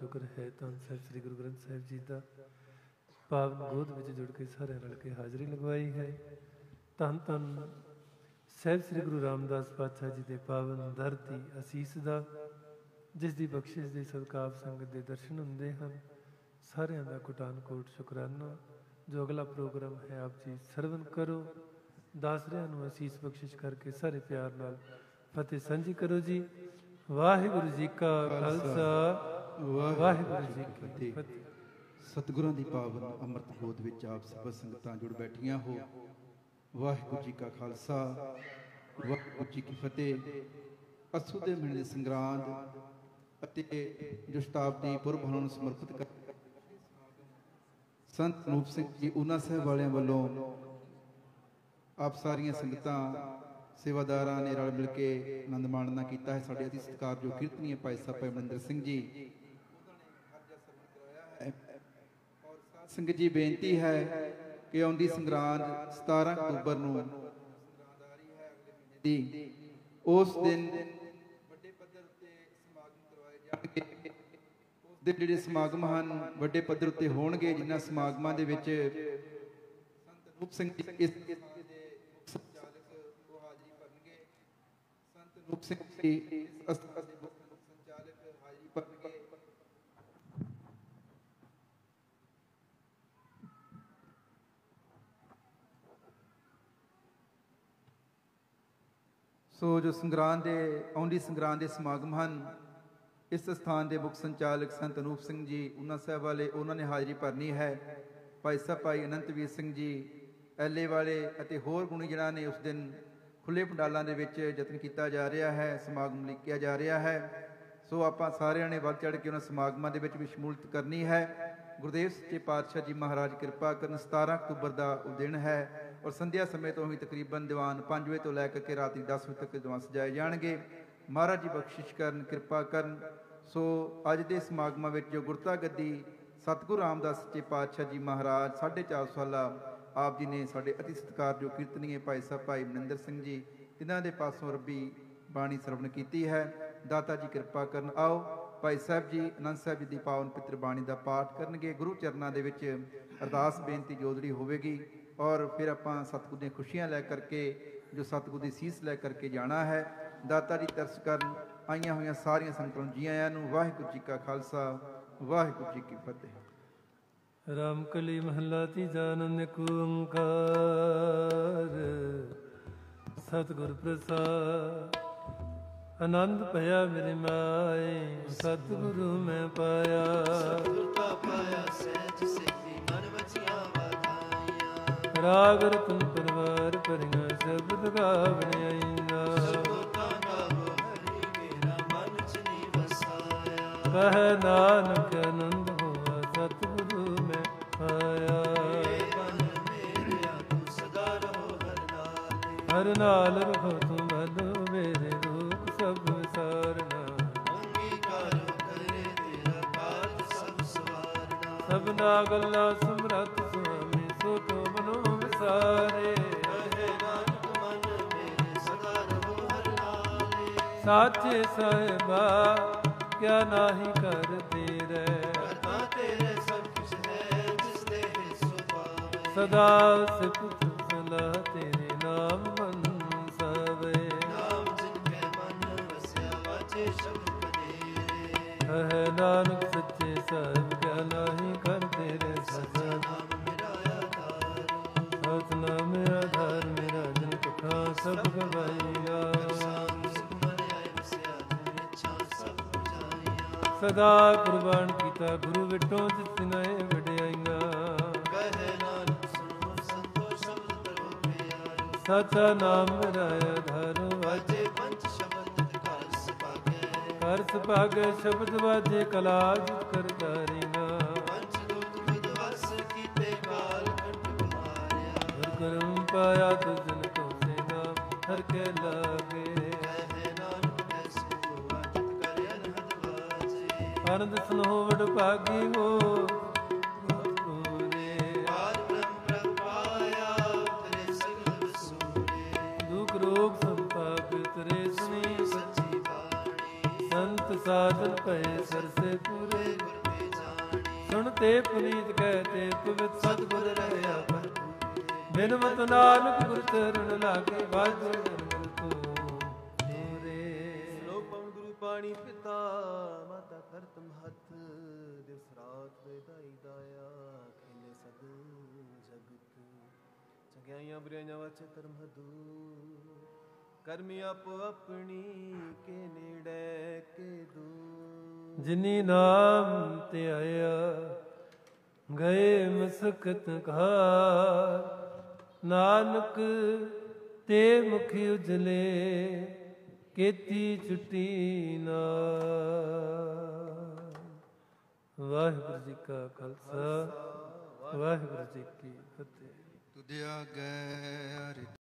ਸ਼ੁਕਰ ਹੈ ਤਾਂ ਸਾਹਿਬ ਸ੍ਰੀ ਗੁਰੂ ਗ੍ਰੰਥ ਸਾਹਿਬ ਜੀ ਦਾ ਪਾਵਨ ਗੋਦ ਵਿੱਚ ਜੁੜ ਕੇ ਸਾਰਿਆਂ ਰਲ ਕੇ ਹਾਜ਼ਰੀ ਲਗਵਾਈ ਹੈ। ਧੰਨ ਧੰਨ ਸਾਹਿਬ ਸ੍ਰੀ ਗੁਰੂ ਰਾਮਦਾਸ ਪਾਤਸ਼ਾਹ ਜੀ ਦੇ ਪਾਵਨ ਧਰਤੀ ਅਸੀਸ ਦਾ, ਜਿਸ ਦੀ ਬਖਸ਼ਿਸ਼ ਦੇ ਸਦਕਾ ਆਪ ਸੰਗਤ ਦੇ ਦਰਸ਼ਨ ਹੁੰਦੇ ਹਨ। ਸਾਰਿਆਂ ਦਾ ਕੋਟਾਨ ਕੋਟ ਸ਼ੁਕਰਾਨਾ। ਜੋ ਅਗਲਾ ਪ੍ਰੋਗਰਾਮ ਹੈ, ਆਪ ਜੀ ਸਰਵਨ ਕਰੋ। ਦਾਸਰਿਆਂ ਨੂੰ ਅਸੀਸ ਬਖਸ਼ਿਸ਼ ਕਰਕੇ ਸਾਰੇ ਪਿਆਰ ਨਾਲ ਫਤਿਹ ਸਾਂਝੀ ਕਰੋ ਜੀ। ਵਾਹਿਗੁਰੂ ਜੀ ਕਾ ਖਾਲਸਾ। ਵਾਹਿਗੁਰੂ ਜੀ ਕੀ ਫਤਿਹ। ਸਤਿਗੁਰਾਂ ਦੀ ਪਾਵਨ ਅੰਮ੍ਰਿਤ ਗੋਦ ਵਿੱਚ ਆਪ ਸਭ ਸੰਗਤਾਂ ਜੁੜ ਬੈਠੀਆਂ ਹੋ। ਵਾਹਿਗੁਰੂ ਜੀ ਕਾ ਖਾਲਸਾ ਵਾਹਿਗੁਰੂ ਜੀ ਕੀ ਫਤਿਹ। ਅਸੂ ਦੇ ਮਹੀਨੇ ਦੇ ਸੰਗਰਾਂਦ ਅਤੇ ਜੋ ਸ਼ਤਾਬਦੀ ਪੁਰਬ ਨੂੰ ਸਮਰਪਿਤ ਕਰ ਸੰਤ ਰੂਪ ਸਿੰਘ ਜੀ ਉਹਨਾਂ ਸਾਹਿਬ ਵਾਲਿਆਂ ਵੱਲੋਂ ਆਪ ਸਾਰੀਆਂ ਸੰਗਤਾਂ ਸੇਵਾਦਾਰਾਂ ਨੇ ਰਲ ਮਿਲ ਕੇ ਆਨੰਦ ਮਾਣਨਾ ਕੀਤਾ ਹੈ। ਸਾਡੇ ਅਤੀ ਸਤਿਕਾਰਯੋਗ ਕੀਰਤਨੀਏ ਭਾਈ ਸਾਹਿਬ ਮਨਿੰਦਰ ਸਿੰਘ ਜੀ। ਸਿੰਘ ਜੀ ਬੇਨਤੀ ਹੈ ਕਿ ਆਉਂਦੀ ਸੰਗਰਾਂਦ 17 ਅਕਤੂਬਰ ਨੂੰ। ਦੀ ਉਸ ਦਿਨ ਵੱਡੇ ਪੱਧਰ ਉੱਤੇ ਸਮਾਗਮ ਕਰਵਾਏ ਜਾਣਗੇ। ਉਸ ਦੇ ਜਿਹੜੇ ਸਮਾਗਮ ਹਨ, ਵੱਡੇ ਪੱਧਰ ਉੱਤੇ ਹੋਣਗੇ, ਜਿਨ੍ਹਾਂ ਸਮਾਗਮਾਂ ਦੇ ਵਿੱਚ ਸੰਤ ਰੂਪ ਸਿੰਘ ਜੀ ਇਸ ਦੇ ਸੰਚਾਲਕ, ਉਹ ਹਾਜ਼ਰੀ ਭਰਨਗੇ। ਸੰਤ ਰੂਪ ਸਿੰਘ ਜੀ ਇਸ ਸੋ ਜੋ ਸੰਗਰਾਂਦ ਦੇ, ਆਉਂਦੀ ਸੰਗਰਾਂਦ ਦੇ ਸਮਾਗਮ ਹਨ, ਇਸ ਸਥਾਨ ਦੇ ਮੁੱਖ ਸੰਚਾਲਕ ਸੰਤ ਅਨੂਪ ਸਿੰਘ ਜੀ, ਉਹਨਾਂ ਸਾਹਿਬ ਵਾਲੇ, ਉਹਨਾਂ ਨੇ ਹਾਜ਼ਰੀ ਭਰਨੀ ਹੈ। ਭਾਈ ਸਾਹਿਬ, ਭਾਈ ਅਨੰਤਵੀਰ ਸਿੰਘ ਜੀ ਐਲੇ ਵਾਲੇ ਅਤੇ ਹੋਰ ਗੁਣੀ ਜਿਹਨਾਂ ਨੇ ਉਸ ਦਿਨ ਖੁੱਲੇ ਪੰਡਾਲਾਂ ਦੇ ਵਿੱਚ ਯਤਨ ਕੀਤਾ ਜਾ ਰਿਹਾ ਹੈ, ਸਮਾਗਮ ਲਿਖਿਆ ਜਾ ਰਿਹਾ ਹੈ। ਸੋ ਆਪਾਂ ਸਾਰਿਆਂ ਨੇ ਵੱਧ ਚੜ੍ਹ ਕੇ ਉਹਨਾਂ ਸਮਾਗਮਾਂ ਦੇ ਵਿੱਚ ਵੀ ਸ਼ਮੂਲੀਅਤ ਕਰਨੀ ਹੈ। ਗੁਰਦੇਵ ਸੱਚੇ ਪਾਤਸ਼ਾਹ ਜੀ ਮਹਾਰਾਜ ਕਿਰਪਾ ਕਰਨ 17 ਅਕਤੂਬਰ ਦਾ ਉਹ ਦਿਨ ਹੈ। ਔਰ ਸੰਧਿਆ ਸਮੇਂ ਤੋਂ ਹੀ ਤਕਰੀਬਨ ਦੀਵਾਨ 5 ਵਜੇ ਤੋਂ ਲੈ ਕੇ ਰਾਤੀ 10 ਵਜੇ ਤੱਕ ਦੀਵਾਨ ਸਜਾਏ ਜਾਣਗੇ। ਮਹਾਰਾਜ ਜੀ ਬਖਸ਼ਿਸ਼ ਕਰਨ, ਕਿਰਪਾ ਕਰਨ। ਸੋ ਅੱਜ ਦੇ ਸਮਾਗਮਾਂ ਵਿੱਚ ਜੋ ਗੁਰਤਾ ਗੱਦੀ ਸਤਿਗੁਰੂ ਰਾਮਦਾਸ ਸੱਚੇ ਪਾਤਸ਼ਾਹ ਜੀ ਮਹਾਰਾਜ 450 ਸਾਲਾ ਆਪ ਜੀ ਨੇ ਸਾਡੇ ਅਤੀ ਸਤਿਕਾਰਯੋਗ ਕੀਰਤਨੀਏ ਭਾਈ ਸਾਹਿਬ ਭਾਈ ਮਨਿੰਦਰ ਸਿੰਘ ਜੀ ਇਹਨਾਂ ਦੇ ਪਾਸੋਂ ਰੱਬੀ ਬਾਣੀ ਸਰਵਣ ਕੀਤੀ ਹੈ। ਦਾਤਾ ਜੀ ਕਿਰਪਾ ਕਰਨ, ਆਓ ਭਾਈ ਸਾਹਿਬ ਜੀ, ਅਨੰਦ ਸਾਹਿਬ ਜੀ ਦੀ ਪਾਵਨ ਪਿੱਤਰ ਬਾਣੀ ਦਾ ਪਾਠ ਕਰਨਗੇ। ਗੁਰੂ ਚਰਨਾਂ ਦੇ ਵਿੱਚ ਅਰਦਾਸ ਬੇਨਤੀ ਜੋਦੜੀ ਹੋਵੇਗੀ ਔਰ ਫਿਰ ਆਪਾਂ ਸਤਿਗੁਰ ਦੀਆਂ ਖੁਸ਼ੀਆਂ ਲੈ ਕਰਕੇ ਜੋ ਸਤਿਗੁਰ ਦੀ ਸੀਸ ਲੈ ਕਰਕੇ ਜਾਣਾ ਹੈ ਦਾਤਾ ਜੀ ਤਰਸ ਕਰਨ ਆਈਆਂ ਹੋਈਆਂ ਸਾਰੀਆਂ ਸੰਗਤਾਂ ਨੂੰ ਜੀ ਆਇਆਂ ਨੂੰ ਵਾਹਿਗੁਰੂ ਜੀ ਕਾ ਖਾਲਸਾ ਵਾਹਿਗੁਰੂ ਜੀ ਕੀ ਫਤਿਹ। ਰਾਮ ਕਲੀ ਮਹੱਲਾ ਤੀਜਾ ਇੱਕ ਓੰਕਾਰ। ਸਤਿਗੁਰ ਪ੍ਰਸਾਦ ਆਨੰਦ ਭਇਆ ਮੇਰੇ ਮਾਏ ਸਤਿਗੁਰੂ ਮੈਂ ਪਾਇਆ। ਗੁਰਤਾ ਪਾਇਆ ਸਹਿਜ ਵਾਧਾਈਆਂ ਰਾਗ ਰਤਨ ਪਰਵਾਰ ਪਰਿਆ ਸ਼ਬਦ ਗਾਵਣ ਆਈਨਾ ਗੁਰਤਾ ਗਾਵੋ ਹਰੀ ਮੇਰਾ ਮਨ ਚ ਵਸਾਇਆ ਕਹ ਨਾਨਕ ਆਨੰਦ ਹੋਆ ਸਤਿਗੁਰੂ ਮੈਂ ਪਾਇਆ ਹਰ ਨਾਲੇ ਹਰ ਨਾਲ ਰਹੋ ਤੁਮ ਭਲੋ ਮੇਰੇ ਦੁਖ ਸਭ ਸਾਰਨਾ ਅੰਗੀਕਾਰੋ ਕਰੇ ਤੇਰਾ ਕਾਜ ਸਭ ਸਵਾਰਨਾ ਸਭਨਾ ਗੱਲਾਂ ਸਮਰੱਥ ਵਿਸਾਰੇ ਸਦਾ ਰਹੋ ਸਾਚੇ ਸਾਹਿਬਾ ਕਿਆ ਨਾਹੀ ਕਰ ਤੇਰੇ ਕਰਤਾ ਤੇਰੇ ਸਭ ਕੁਛ ਹੈ ਜਿਸ ਦੇ ਹਿੱਸੋ ਪਾਵੇ ਸਦਾ ਸਿਫਤ ਸਲਾਹ ਤੇਰੇ ਨਾਮ ਮਨ ਸਵੇ ਨਾਮ ਜਿਨ ਕੈ ਮਨ ਵਸਿਆ ਵਾਚੇ ਸ਼ਬਦ ਬਨੇਰੇ ਕਹੇ ਨਾਨਕ ਸੱਚੇ ਸਾਹਿਬ ਕਿਆ ਨਾਹੀ ਕਰ ਤੇਰੇ ਸਜਨ ਸਭ ਗਵਾਈਆ ਸਦਾ ਕੁਰਬਾਨ ਕੀਤਾ ਗੁਰੂ ਵਿਟੋ ਜਿਤਨਾਏ ਵਡਿਆਈਆਂ ਕਹੇ ਨਾਨਕ ਸੁਣੋ ਸੰਤੋ ਸ਼ਬਦ ਤਰੋ ਪਿਆਰੋ ਸਚਾ ਨਾਮ ਮੇਰਾ ਆਧਾਰ ਵਾਜੇ ਪੰਜ ਸ਼ਬਦ ਘਰ ਸਪਾਗੇ ਕਰ ਸੁਭਾਗੇ ਸ਼ਬਦ ਵਾਜੇ ਕਲਾ ਜਿਤ ਕਰ ਸੁਣੀ ਸੱਚੀ ਬਾਣੀ ਸੰਤ ਸਾਧਨ ਪਏ ਸਰਸੇ ਪੂਰੇ। ਗੁਰ ਤੇ ਸੁਣਤੇ ਪੁਨੀਤ ਕਹਤੇ ਪਵਿੱਤ ਸਤਿਗੁਰ ਰਹਿਆ ਭਰਪੂਰੇ। ਨਾਨਕ ਗੁਰ ਚਰਨ ਲਾਗੇ ਵਾਜੇ। ਦਿਵਸ ਦਾਇਆ ਖੇਲੇ ਸਦ ਜਗਤ। ਚੰਗਿਆਈਆਂ ਬੁਰਾਈਆਂ ਵਾਚੇ ਧਰਮ ਹਦੂ ਕਰਮੀ ਆਪੋ ਆਪਣੀ ਕੇ ਨੇੜੇ ਕੇ ਦੂਰ। ਜਿਨੀ ਨਾਮ ਤੇ ਆਇਆ, ਗਏ ਮਸਕਤ ਕਾ ਨਾਨਕ ਤੇ ਮੁਖ ਉਜਲੇ, ਕੀਤੀ ਛੁੱਟੀ ਨਾ ਵਾਹਿਗੁਰੂ ਜੀ ਕਾ ਖਾਲਸਾ ਵਾਹਿਗੁਰੂ ਜੀ ਕੀ ਫਤਿਹ। ਤੁਧਿਆ ਗੈ